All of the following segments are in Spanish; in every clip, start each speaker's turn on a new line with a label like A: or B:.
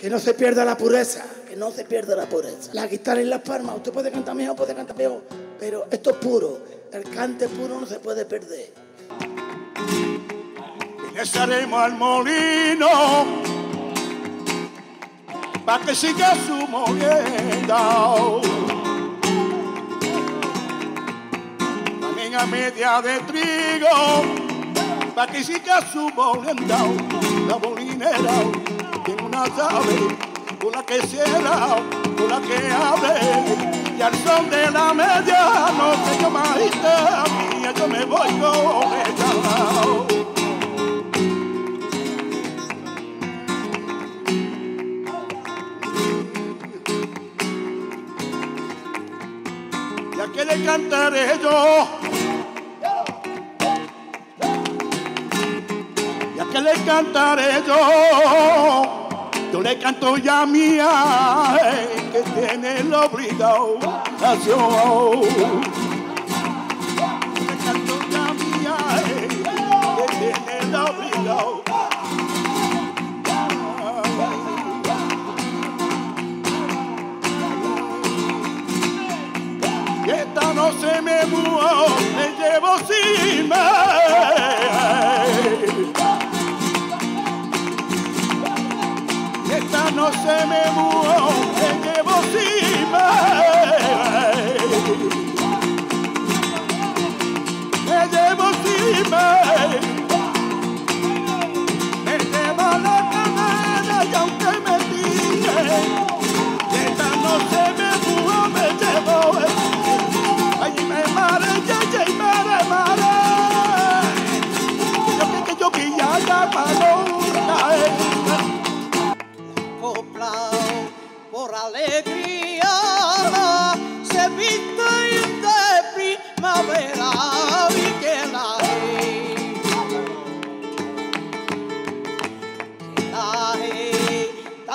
A: Que no se pierda la pureza, que no se pierda la pureza. La guitarra y las palmas, usted puede cantar mejor, puede cantar mejor, pero esto es puro. El cante puro no se puede perder.
B: Regresaremos al molino para que siga su molienda. También a media de trigo para que siga su molienda. La molinera tiene una llave la que cierra, la que abre. Y al son de la medianoche yo majita mía, yo me voy con ella. Ya que le cantaré yo. Le cantaré yo. Yo le canto ya mía, que tiene la obligación. No se me murió, me llevo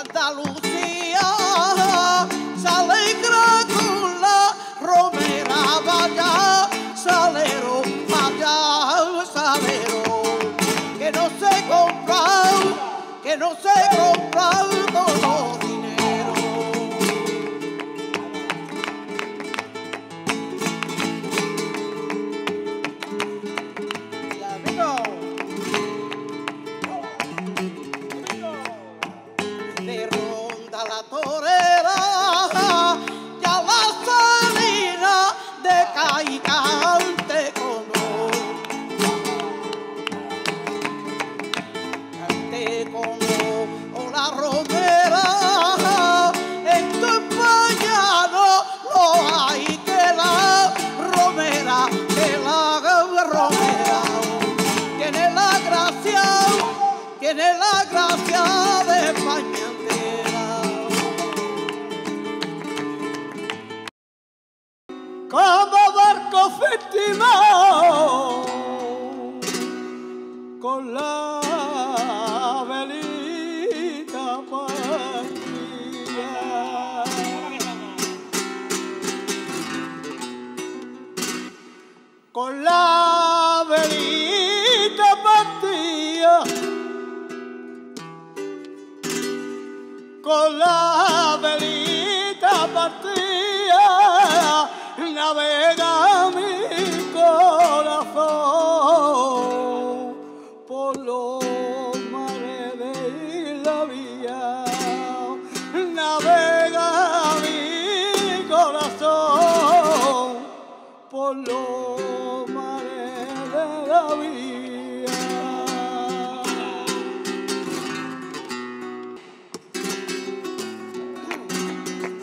C: tanta Lucía se alegra con la romera vaya salero vaya salero que no se compra que no se compra con dinero. Como
B: barco festivado con la velita partida. Con la velita partida. Con la por de la vía.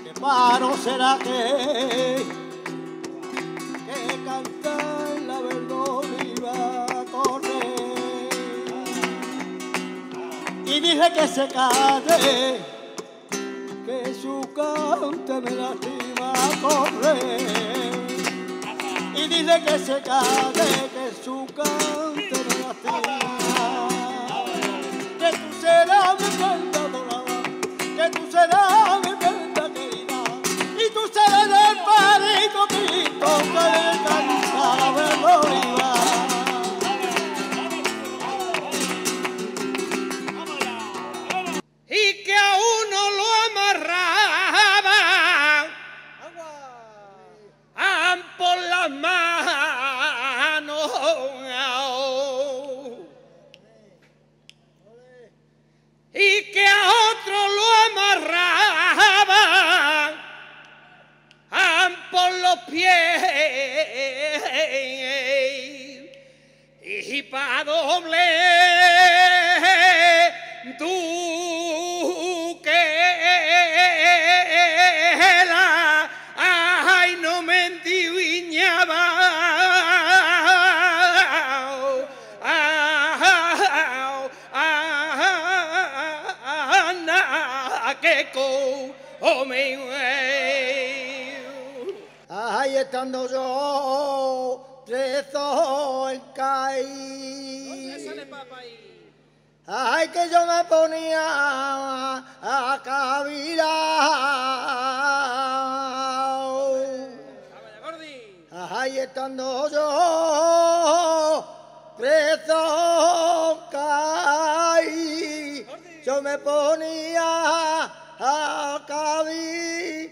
B: ¿Qué paro será que, que cantar la verdad iba a correr? Y dije que se calle, que su cante me lastima correr. Y dile que se calle, que su cante me lastima. Que tú serás mi cuenta dorada, que tú serás
D: estando yo preso en caí. Ay, que yo me ponía a cavilar. Ahí estando yo preso caí, yo me ponía a cavilar.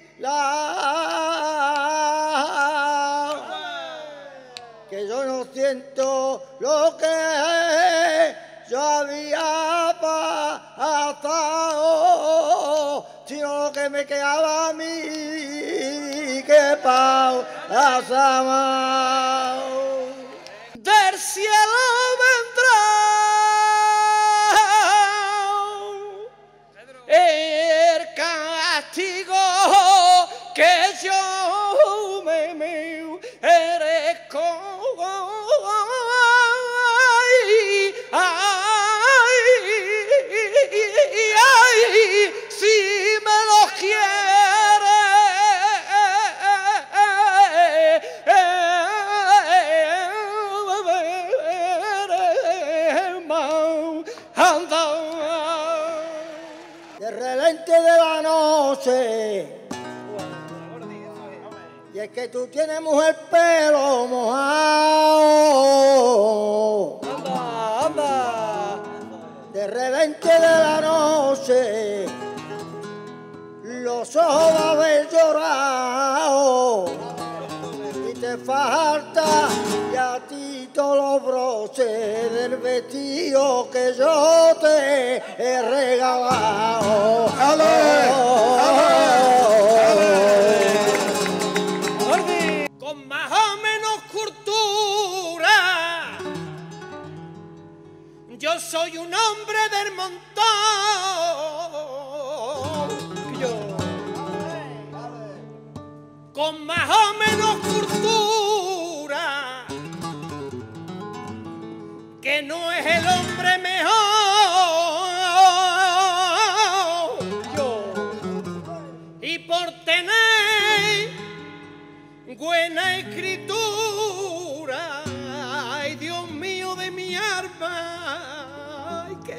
D: Lo que yo había pasado, sino lo que me quedaba a mí que pasaba.
E: del cielo
D: Y es que tú tienes mujer pelo mojado.
E: Anda, anda.
D: De repente de la noche. Los ojos de haber llorado. Y te falta ya ti todos los broches del vestido que yo te he regalado.
E: Con hombre del montón. Con más o menos cultura. Que no es el hombre mejor. Y por tener buena escritura,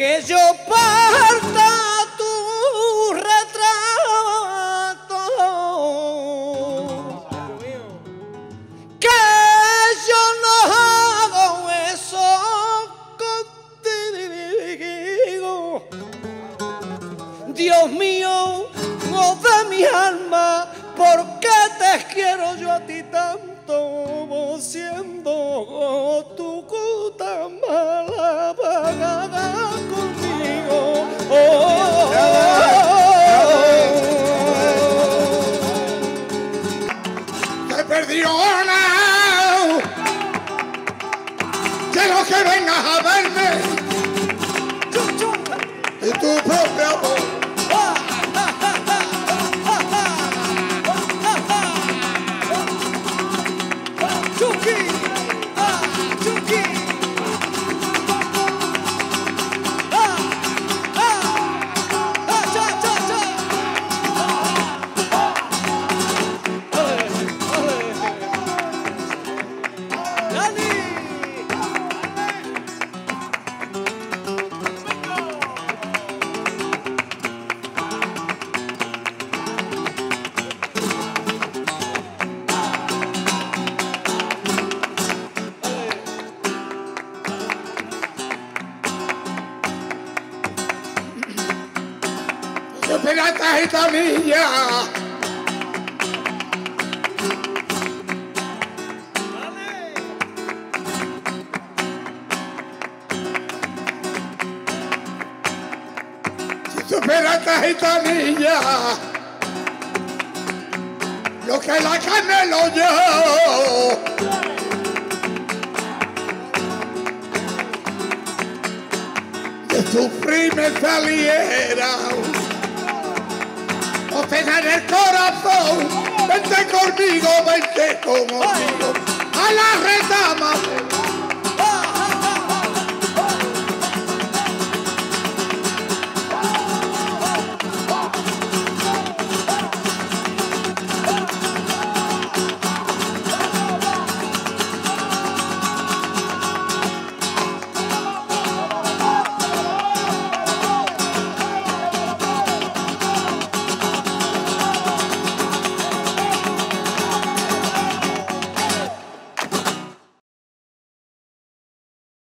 E: que yo parta Haba. Te
B: la cajita mía.
A: esta gitanilla. Lo que la carne lo yo. De sufrir me saliera lo tenga en el corazón. Vente conmigo, vente conmigo, a la retama.